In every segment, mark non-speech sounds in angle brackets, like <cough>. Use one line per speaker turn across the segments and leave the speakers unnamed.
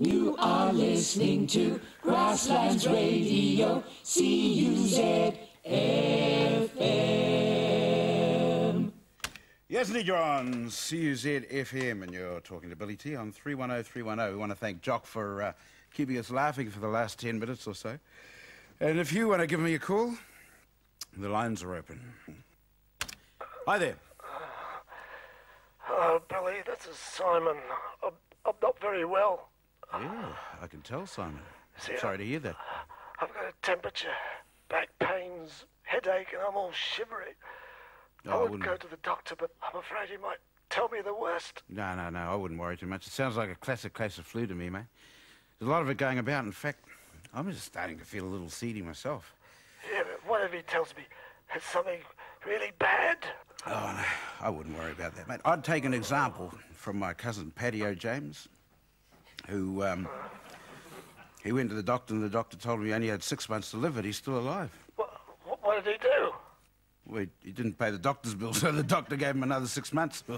You are listening to Grasslands Radio, CUZ
Yes, indeed, you're on CUZ FM and you're talking to Billy T on 310 310. We want to thank Jock for uh, keeping us laughing for the last 10 minutes or so. And if you want to give me a call, the lines are open. Hi there.
Hello, Billy. This is Simon. I'm, I'm not very well.
Yeah, I can tell, Simon.
See,
Sorry to hear that.
I've got a temperature, back pains, headache, and I'm all shivery. I
I
would
wouldn't-
go to the doctor, but I'm afraid he might tell me the worst.
No, no, no, I wouldn't worry too much. It sounds like a classic case of flu to me, mate. There's a lot of it going about. In fact, I'm just starting to feel a little seedy myself.
Yeah, but what if he tells me it's something really bad?
Oh, no, I wouldn't worry about that, mate. I'd take an example from my cousin Paddy O'James, who, um, he went to the doctor and the doctor told him he only had six months to live, but he's still alive.
What, what, what did he do?
Well, he, he didn't pay the doctor's bill, <laughs> so the doctor gave him another six months. <laughs>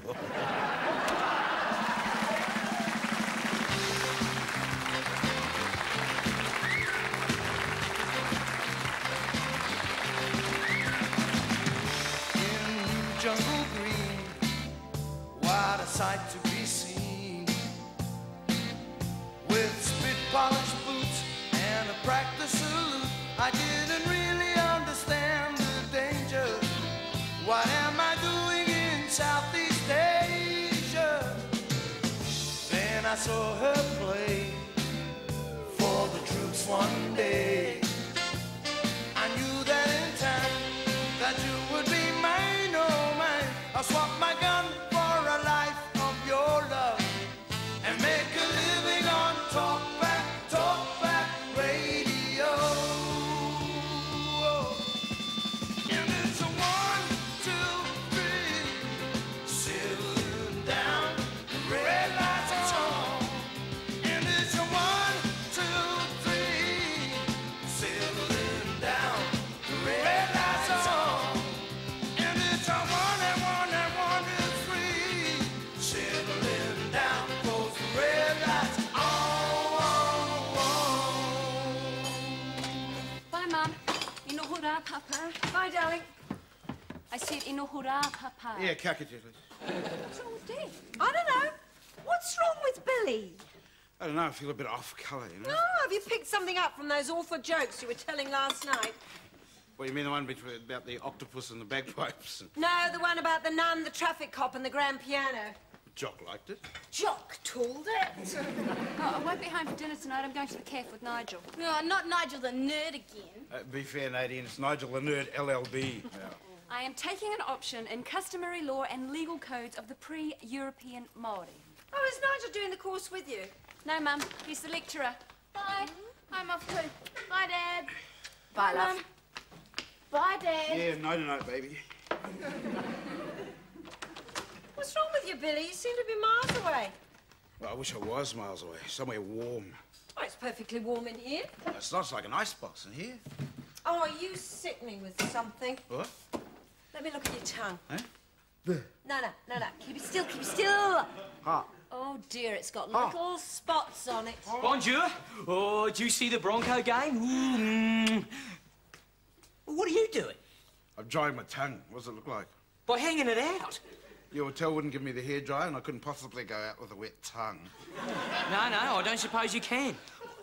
in jungle green. What a sight to be seen. Saw her play for the troops one day.
Yeah, Kakati, please.
What's wrong with Dad?
I don't know. What's wrong with Billy?
I don't know, I feel a bit off colour, you know.
Oh, have you picked something up from those awful jokes you were telling last night?
Well, you mean the one between, about the octopus and the bagpipes? <laughs>
No, the one about the nun, the traffic cop, and the grand piano.
Jock liked it.
Jock tooled it. <laughs>
Oh, I won't be home for dinner tonight. I'm going to the cafe with Nigel.
No, not Nigel the nerd again.
Uh, be fair, Nadine, it's Nigel the Nerd, LLB.
I am taking an option in customary law and legal codes of the pre-European Maori.
Oh, is Nigel doing the course with you?
No, Mum. He's the lecturer.
Bye. I'm off too. Bye, Dad.
Bye,
Mum. Bye, Dad.
Yeah, night night, baby.
What's wrong with you, Billy? You seem to be miles away.
Well, I wish I was miles away, somewhere warm.
Oh, it's perfectly warm in here.
It's not like an icebox in here.
Oh, are you sickening with something?
What?
Let me look at your tongue.
Eh?
No, no, no, no. Keep it still, keep it still.
Hot.
Oh, dear, it's got little spots on it.
Bonjour. Oh, do you see the Bronco game? Ooh, mm. What are you doing?
I'm drying my tongue. What does it look like?
By hanging it out.
Your hotel wouldn't give me the hairdryer, and I couldn't possibly go out with a wet tongue.
No, no, I don't suppose you can.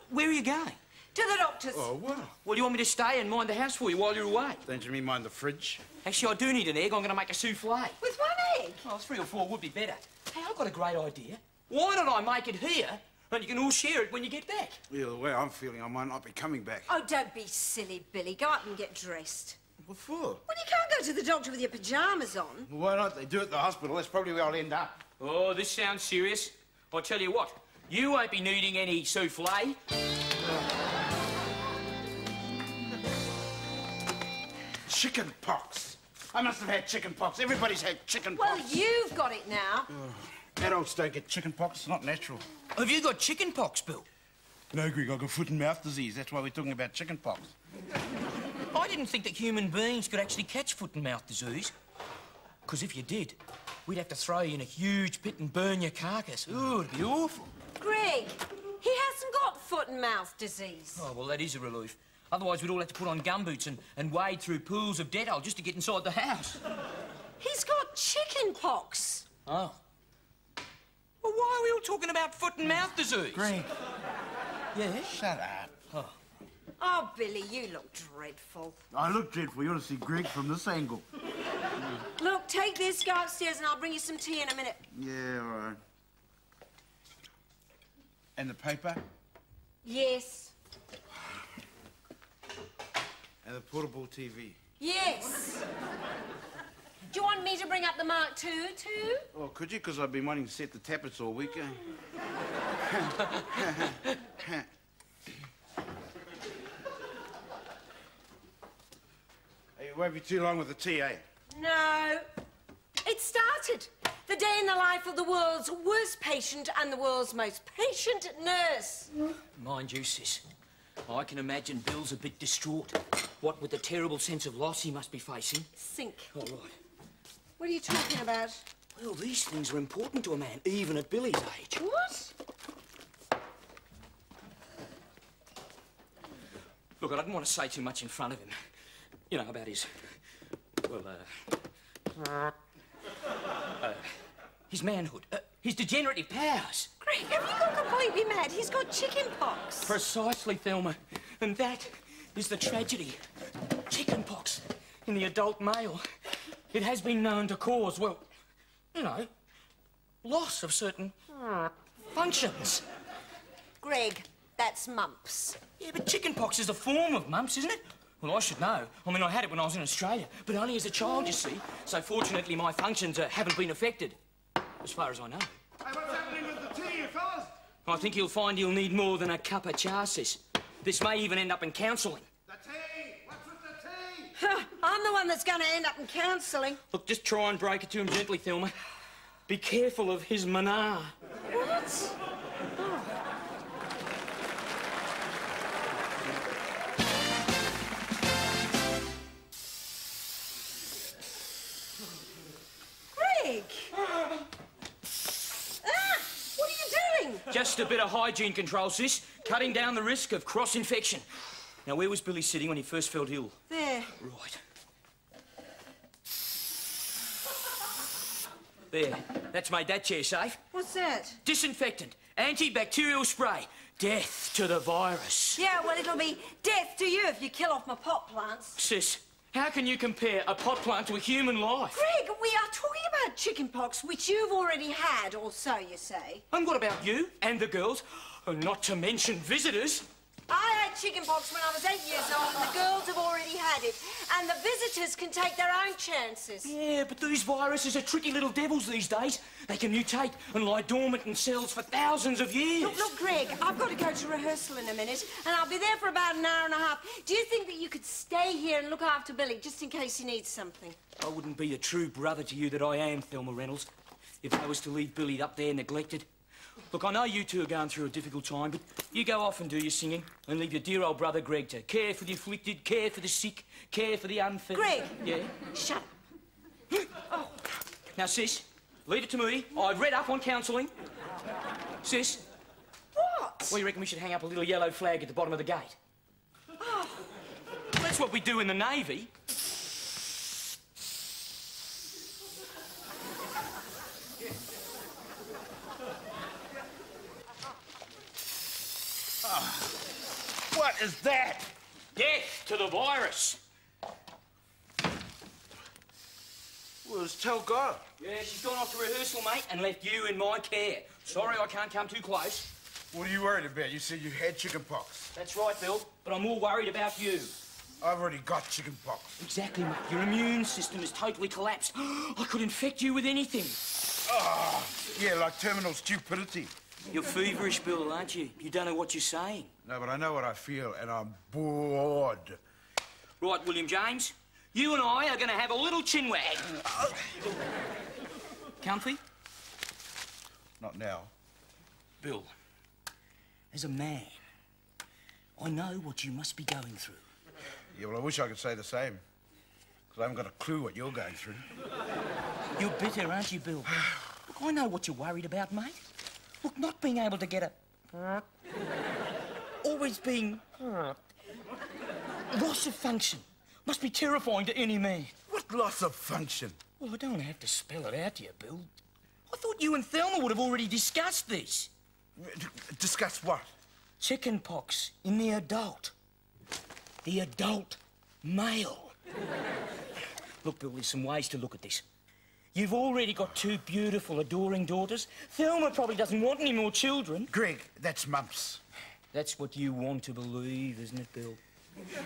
Where are you going?
To the doctor's.
Oh, wow.
Well, you want me to stay and mind the house for you while you're away?
Don't you mean mind the fridge?
Actually, I do need an egg. I'm going to make a souffle.
With one egg?
Oh, three or four would be better. Hey, I've got a great idea. Why don't I make it here, and you can all share it when you get back?
Yeah, the way I'm feeling, I might not be coming back.
Oh, don't be silly, Billy. Go up and get dressed.
What for?
Well, you can't go to the doctor with your pyjamas on.
Well, why not? They do it at the hospital. That's probably where I'll end up.
Oh, this sounds serious. I'll tell you what. You won't be needing any souffle.
Chicken pox. I must have had chicken pox. Everybody's had chicken pox.
Well, you've got it now.
Adults don't get chicken pox. It's not natural.
Have you got chicken pox, Bill?
No, Greg, I've got foot and mouth disease. That's why we're talking about chicken pox.
I didn't think that human beings could actually catch foot and mouth disease. Because if you did, we'd have to throw you in a huge pit and burn your carcass. Ooh, it'd be awful.
Greg, he hasn't got foot and mouth disease.
Oh, well, that is a relief. Otherwise, we'd all have to put on gumboots and, and wade through pools of Dettol just to get inside the house.
He's got chicken pox.
Oh. Well, why are we all talking about foot and mouth disease?
Greg,
Yeah?
shut up.
Oh, oh Billy, you look dreadful.
I look dreadful. You ought to see Greg from this angle.
Look, take this, go upstairs, and I'll bring you some tea in a minute.
Yeah, all right. And the paper?
Yes.
And the portable TV.
Yes. Do you want me to bring up the Mark II, too?
Oh, could you? Because I've been wanting to set the tablets all week. Eh? hey, it won't be too long with the tea, eh?
No. It started. The day in the life of the world's worst patient and the world's most patient nurse.
Mind you, sis, I can imagine Bill's a bit distraught. What with the terrible sense of loss he must be facing.
Sink.
All right.
What are you talking about?
Well, these things are important to a man, even at Billy's age.
What?
Look, I didn't want to say too much in front of him. You know, about his. Well, uh. <laughs> uh his manhood, uh, his degenerative powers.
Have you gone completely mad? He's got chicken pox.
Precisely, Thelma. And that is the tragedy. Chicken pox in the adult male. It has been known to cause, well, you know, loss of certain functions.
Greg, that's mumps.
Yeah, but chicken pox is a form of mumps, isn't it? Well, I should know. I mean, I had it when I was in Australia, but only as a child, you see. So fortunately, my functions uh, haven't been affected, as far as I know.
Hey, what's happening with the tea, you fellas?
I think you'll find you'll need more than a cup of charsis. This may even end up in counselling.
The tea! What's with the tea?
I'm the one that's going to end up in counselling.
Look, just try and break it to him gently, Thelma. Be careful of his mana.
What?
Just a bit of hygiene control, sis. Cutting down the risk of cross-infection. Now, where was Billy sitting when he first felt ill?
There.
Right. There. That's made that chair safe.
What's that?
Disinfectant. Antibacterial spray. Death to the virus.
Yeah, well, it'll be death to you if you kill off my pot plants.
Sis, how can you compare a pot plant to a human life?
Greg, we are talking about chickenpox, which you've already had, or so you say.
And what about you and the girls? And not to mention visitors.
I had chickenpox when I was eight years old, and the girls have already had it. And the visitors can take their own chances.
Yeah, but these viruses are tricky little devils these days. They can mutate and lie dormant in cells for thousands of years.
Look, look, Greg, I've got to go to rehearsal in a minute, and I'll be there for about an hour and a half. Do you think that you could stay here and look after Billy, just in case he needs something?
I wouldn't be the true brother to you that I am, Thelma Reynolds, if I was to leave Billy up there neglected. Look, I know you two are going through a difficult time, but you go off and do your singing and leave your dear old brother Greg to care for the afflicted, care for the sick, care for the unfed.
Greg!
Yeah?
Shut up. oh. <gasps>
Now, sis, leave it to me. I've read up on counselling. Sis,
What?
well, you reckon we should hang up a little yellow flag at the bottom of the gate?
Oh.
That's what we do in the Navy.
Is that?
Death to the virus.
Well, it's tell God.
Yeah, she's gone off to rehearsal, mate, and left you in my care. Sorry I can't come too close.
What are you worried about? You said you had chickenpox.
That's right, Bill, but I'm more worried about you.
I've already got chickenpox.
Exactly, mate. Your immune system is totally collapsed. <gasps> I could infect you with anything.
Ah, yeah, like terminal stupidity.
You're feverish, Bill, aren't you? You don't know what you're saying.
No, but I know what I feel, and I'm bored.
Right, William James, you and I are going to have a little chin wag. Comfy?
Not now.
Bill, as a man, I know what you must be going through.
Yeah, well, I wish I could say the same. Because I haven't got a clue what you're going through.
You're bitter, aren't you, Bill? Look, I know what you're worried about, mate. Look, not being able to get a... always been uh, loss of function. Must be terrifying to any man.
What loss of function?
Well, I don't have to spell it out to you, Bill. I thought you and Thelma would have already discussed this.
Discuss what?
Chicken pox in the adult. The adult male. look, Bill, there's some ways to look at this. You've already got two beautiful, adoring daughters. Thelma probably doesn't want any more children.
Greg, that's mumps.
That's what you want to believe, isn't it, Bill?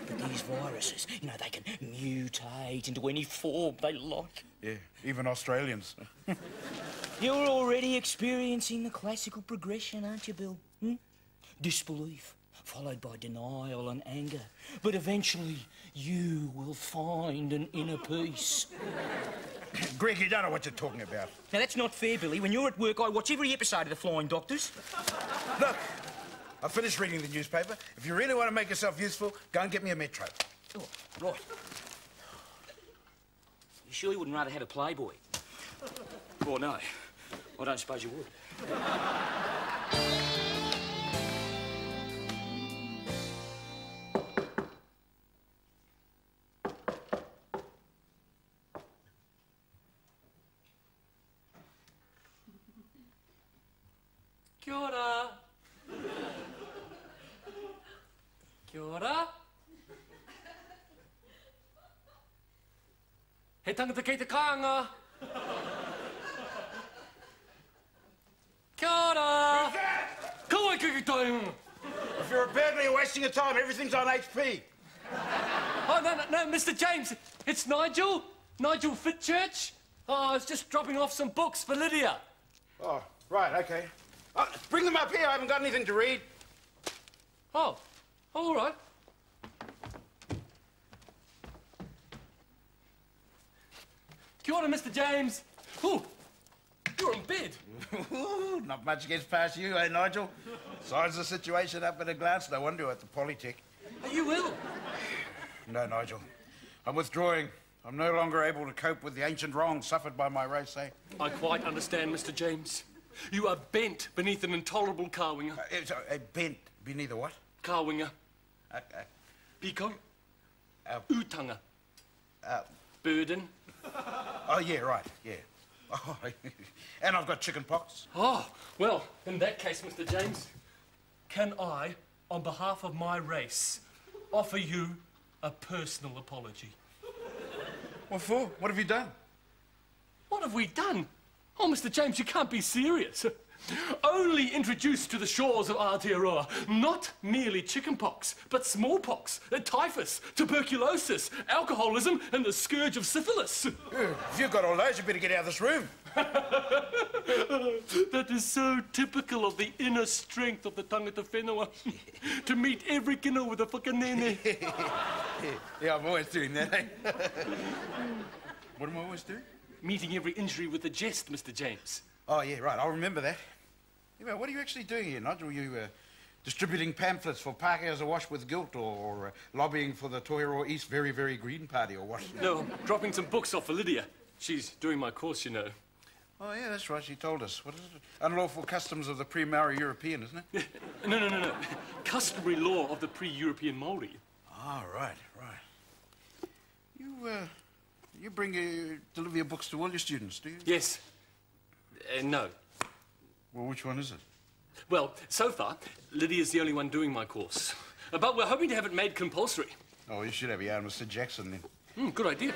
But these viruses, you know, they can mutate into any form they like.
Yeah, even Australians. <laughs>
You're already experiencing the classical progression, aren't you, Bill? Hmm? Disbelief, followed by denial and anger. But eventually, you will find an inner peace. <coughs>
Greg, you don't know what you're talking about.
Now, that's not fair, Billy. When you're at work, I watch every episode of The Flying Doctors.
Look, I finished reading the newspaper. If you really want to make yourself useful, go and get me a Metro.
Oh, right. You sure you wouldn't rather have a Playboy? Well, no. I don't suppose you would.
He tangata kei te kāinga. Kia ora. Kawa ki ki.
If you're a burglar, you're wasting your time. Everything's on HP.
Oh, no, no, no, Mr. James. It's Nigel. Nigel Fitchurch. Oh, I was just dropping off some books for Lydia.
Oh, right, okay. Oh, bring them up here. I haven't got anything to read.
Oh, all right. Kia ora, Mr. James. Ooh, you're in bed.
Ooh, Not much gets past you, eh, Nigel? Size the situation up at a glance. No wonder you're at the Polytech.
Are you ill?
No, Nigel. I'm withdrawing. I'm no longer able to cope with the ancient wrongs suffered by my race, eh?
I quite understand, Mr. James. You are bent beneath an intolerable kawenga.
Uh, it's, uh, uh, bent beneath a what?
Kawenga.
Uh, uh,
Piko.
Uh,
Utanga.
uh,
Burden.
Oh, yeah, right, yeah. Oh, <laughs> and I've got chicken pox.
Oh, well, in that case, Mr. James, can I, on behalf of my race, offer you a personal apology?
What for? What have you done?
What have we done? Oh, Mr. James, you can't be serious. Only introduced to the shores of Aotearoa, not merely chickenpox, but smallpox, typhus, tuberculosis, alcoholism, and the scourge of syphilis.
If you've got all those, you better get out of this room. <laughs>
that is so typical of the inner strength of the tangata whenua. <laughs> to meet every kino with a whakanene. <laughs>
Yeah, I'm always doing that, eh? what am I always doing?
Meeting every injury with a jest, Mr. James.
Oh, yeah, right. I'll remember that. Yeah, what are you actually doing here, Nigel? Are you uh, distributing pamphlets for Pākehās awash with guilt or, or uh, lobbying for the Toiroa East Very, Very Green Party or what?
No, dropping some books off for Lydia. She's doing my course, you know.
Oh, yeah, that's right. She told us. What is it? Unlawful customs of the pre-Maori European, isn't it? <laughs>
No, no, no, no. Customary law of the pre-European Maori.
Oh, right, right. You, uh, you bring your, deliver your books to all your students, do you?
Yes. Uh, no.
Well, which one is it?
Well, so far, Lydia's the only one doing my course. Uh, But we're hoping to have it made compulsory.
Oh, you should have your own Mr. Jackson then.
Hmm, good idea.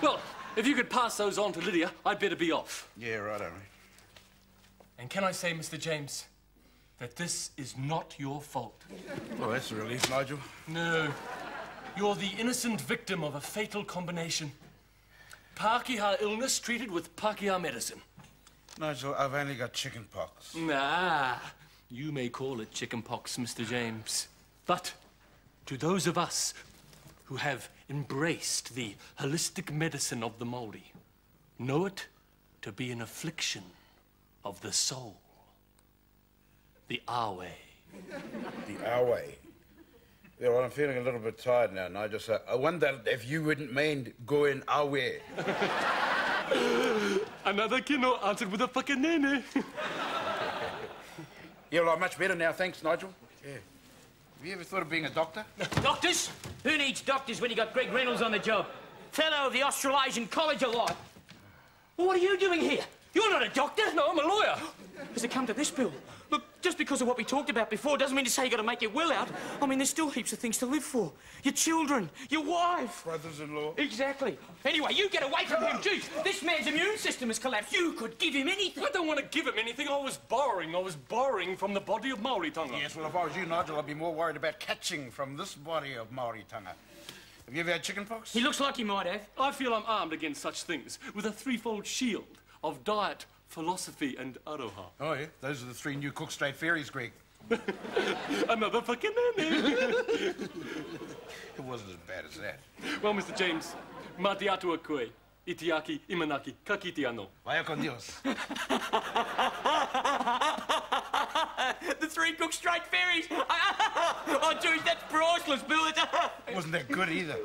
Well, if you could pass those on to Lydia, I'd better be off.
Yeah, right, all right.
And can I say, Mr. James, that this is not your fault?
Well, that's a relief, Nigel.
No. You're the innocent victim of a fatal combination. Pākehā illness treated with Pākehā medicine.
Nigel, I've only got chicken pox.
Ah, you may call it chickenpox, Mr. James. But to those of us who have embraced the holistic medicine of the Maori, know it to be an affliction of the soul. The awe.
The way. Yeah, well, I'm feeling a little bit tired now, Nigel, so I wonder if you wouldn't mind going our <laughs> way. <laughs>
Another kino answered with a whakanene.
Yeah, well, I'm much better now, thanks, Nigel. Yeah. Have you ever thought of being a doctor? <laughs>
Doctors? Who needs doctors when you got Greg Reynolds on the job? Fellow of the Australasian College of Life. Well, what are you doing here? You're not a doctor.
No, I'm a lawyer. <gasps>
Has it come to this, Bill? Look, just because of what we talked about before doesn't mean to say you got to make your will out. I mean, there's still heaps of things to live for. Your children, your wife.
Brothers-in-law.
Exactly. Anyway, you get away from him. Jeez, this man's immune system has collapsed. You could give him anything.
I don't want to give him anything. I was borrowing. I was borrowing from the body of Maori Tonga.
Yes, well, if I was you, Nigel, I'd be more worried about catching from this body of Maori Tonga. Have you ever had chicken pox?
He looks like he might have.
I feel I'm armed against such things with a threefold shield of diet, philosophy, and aroha.
Oh, yeah? Those are the three new Cook Strait ferries, Greg. <laughs>
Another fucking name. <laughs>
It wasn't as bad as that.
well, Mr. James, mati atua koe. Itiaki, imanaki, kakiti ano.
Vaya con Dios. <laughs>
the three Cook Strait ferries. oh, Jeez, that's priceless, Bill.
It wasn't that good either.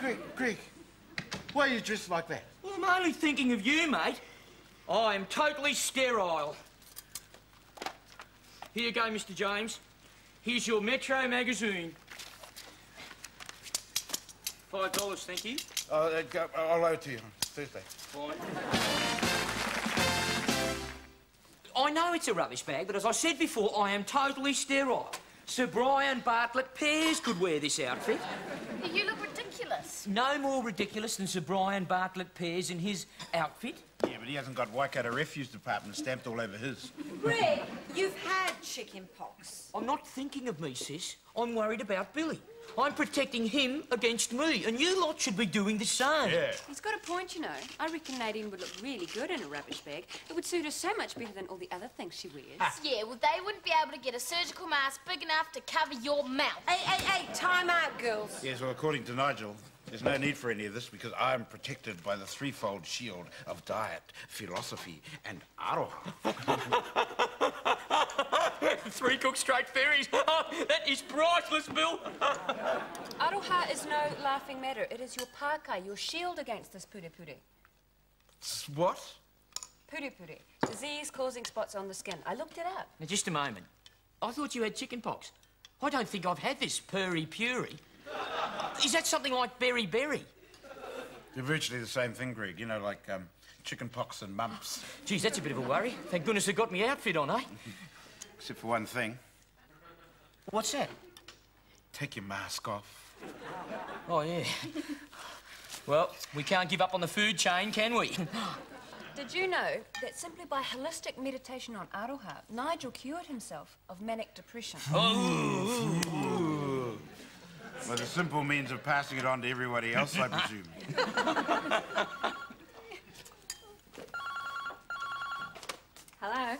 Greg, Greg, why are you dressed like that?
Well, I'm only thinking of you, mate. I am totally sterile. Here you go, Mr. James. Here's your Metro magazine. Five dollars, thank you.
Uh, uh, go- I'll owe it to you on Thursday.
Fine. I know it's a rubbish bag, but as I said before, I am totally sterile. Sir Brian Barratt-Boyes could wear this outfit.
You look ridiculous.
No more ridiculous than Sir Brian Barratt-Boyes in his outfit.
Yeah, but he hasn't got Waikato Refuse Department stamped all over his.
Greg, you've had chicken pox.
I'm not thinking of me, sis. I'm worried about Billy. I'm protecting him against me, and you lot should be doing the same.
Yeah.
He's got a point, you know. I reckon Nadine would look really good in a rubbish bag. It would suit her so much better than all the other things she wears.
Yeah, well, they wouldn't be able to get a surgical mask big enough to cover your mouth.
Hey, hey, hey, time out, girls.
Yes, well, according to Nigel, there's no need for any of this because I'm protected by the threefold shield of diet, philosophy, and aroha. <laughs>
Three Cook Strait fairies. Oh, <laughs> that is priceless, Bill. <laughs>
Aroha is no laughing matter. It is your pākai, your shield against this purepure.
What?
Purepure, disease-causing spots on the skin. I looked it up.
Now, just a moment. I thought you had chicken pox. I don't think I've had this purry puri. Is that something like beriberi?
They're virtually the same thing, Greg. You know, like um, chicken pox and mumps.
Geez, that's a bit of a worry. Thank goodness they got me outfit on, eh? <laughs>
Except for one thing.
What's that?
Take your mask off.
Oh, yeah. Well, we can't give up on the food chain, can we? <laughs>
Did you know that simply by holistic meditation on Aroha, Nigel cured himself of manic depression?
Well, the simple means of passing it on to everybody else, I presume. <laughs>
Hello?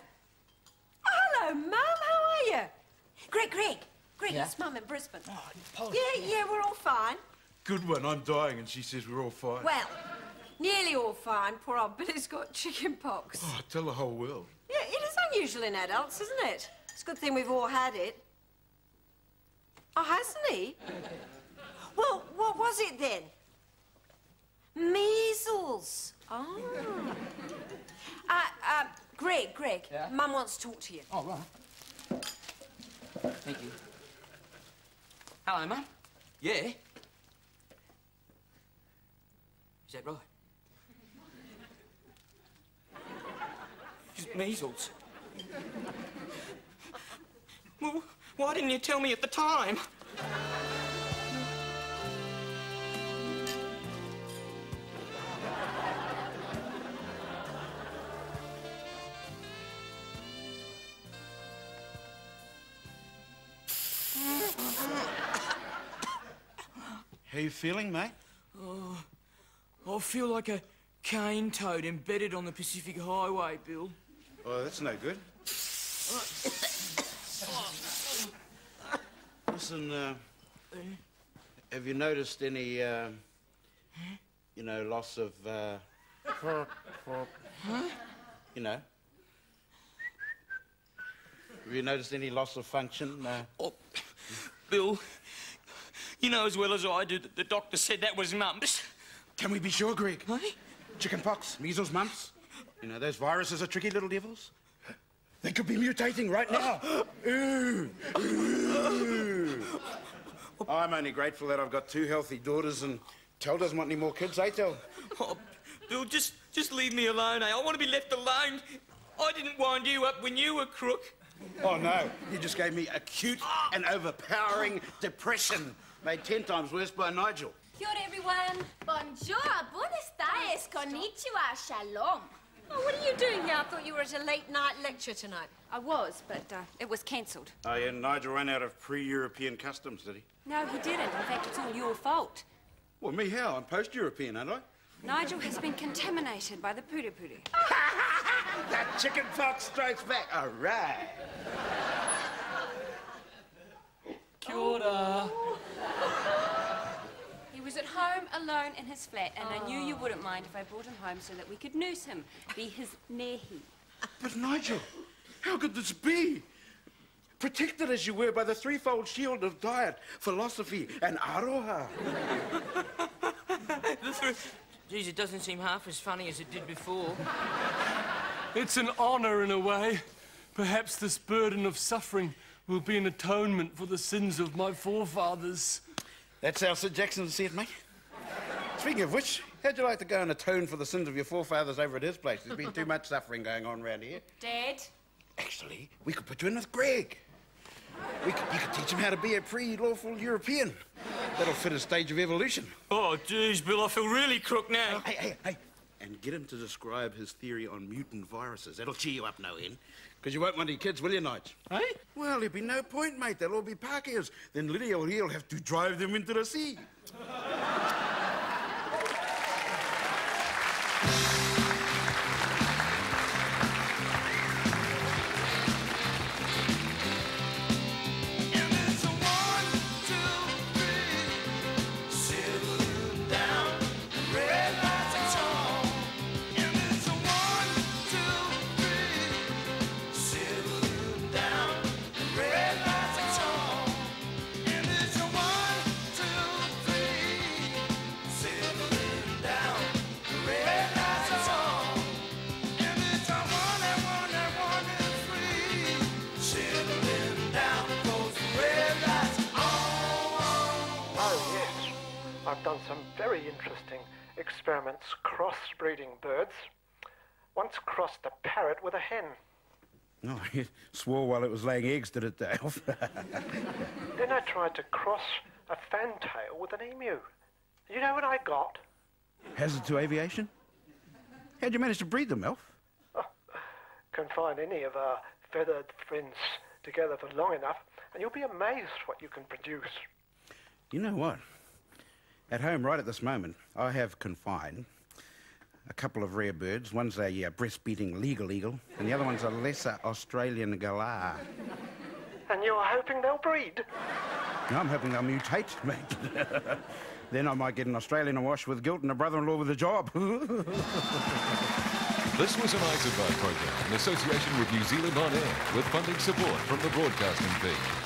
Oh, hello, Mum. How are you? Greg, Greg. Greg,
Yeah?
it's Mum in Brisbane. Oh, yeah, yeah, we're all fine.
Good one. I'm dying, and she says we're all fine.
Well, nearly all fine. Poor old Billy's got chicken pox.
Oh, tell the whole world.
Yeah, it is unusual in adults, isn't it? It's a good thing we've all had it. Oh, hasn't he? Well, what was it then? Measles. Oh. Uh, uh, Greg, Greg,
Yeah?
Mum wants to talk to you.
Oh, right. Thank you. Hello, Mum. Yeah? Is that right? It's measles. Well, why didn't you tell me at the time?
How you feeling, mate?
Oh, I feel like a cane toad embedded on the Pacific Highway, Bill.
Oh, that's no good. <laughs> Listen, uh, have you noticed any, uh, you know, loss of, uh, you know? Have you noticed any loss of function? Uh,
Oh, Bill, you know as well as I do that the doctor said that was mumps.
can we be sure, Greg?
Eh?
Chicken pox, measles, mumps. You know, those viruses are tricky little devils. They could be mutating right now. <gasps> Ooh. Ooh. I'm only grateful that I've got two healthy daughters and Tel doesn't want any more kids, eh, Tel?
Oh, Bill, just, just leave me alone, eh? I want to be left alone. I didn't wind you up when you were crook.
Oh, no. You just gave me acute and overpowering depression, made ten times worse by Nigel.
Kia ora, everyone.
Bonjour, buenos dias, konnichiwa, shalom.
Oh, what are you doing here? I thought you were at a late night lecture tonight.
I was, but uh, it was cancelled.
Oh, yeah, Nigel ran out of pre-European customs, did he?
No, he didn't. In fact, it's all your fault.
Well, me how? I'm post-European, aren't I?
Nigel has been contaminated by the puru <laughs> puru.
That chicken fox strikes back. All right.
Kia ora.
He was at home alone in his flat, and I knew you oh. wouldn't mind if I brought him home so that we could nurse him, be his nehi.
But Nigel, how could this be? Protected as you were by the threefold shield of diet, philosophy, and aroha. <laughs>
Geez, it doesn't seem half as funny as it did before. <laughs>
It's an honor in a way. Perhaps this burden of suffering will be an atonement for the sins of my forefathers.
That's how Syd Jackson see it, mate. Speaking of which, how'd you like to go and atone for the sins of your forefathers over at his place? There's been too much suffering going on around here.
Dad?
Actually, we could put you in with Greg. We could, you could teach him how to be a pre-lawful European. That'll fit his stage of evolution.
Oh, geez, Bill, I feel really crook now.
Hey, hey, hey. And get him to describe his theory on mutant viruses. That'll cheer you up no end. Because you won't want any kids, will you, Nige?
Hey? Eh?
Well, there'll be no point, mate. They'll all be Pākehās. Then Lydia or he'll have to drive them into the sea.
Very interesting experiments crossbreeding birds. Once crossed a parrot with a hen.
No, <laughs> he swore while it was laying eggs, did it, Dale? <laughs>
Then I tried to cross a fantail with an emu. You know what I got?
Hazard to aviation? How'd you manage to breed them, Elf? <laughs>
Confine any of our feathered friends together for long enough, and you'll be amazed what you can produce.
You know what? At home, right at this moment, I have confined a couple of rare birds. One's a uh, breastfeeding legal eagle, and the other one's a lesser Australian galah.
And you're hoping they'll breed?
Now, I'm hoping they'll mutate, mate. <laughs> then I might get an Australian awash with guilt and a brother-in-law with a job. <laughs>
This was an ISABAR program in association with New Zealand On Air with funding support from the Broadcasting Fee.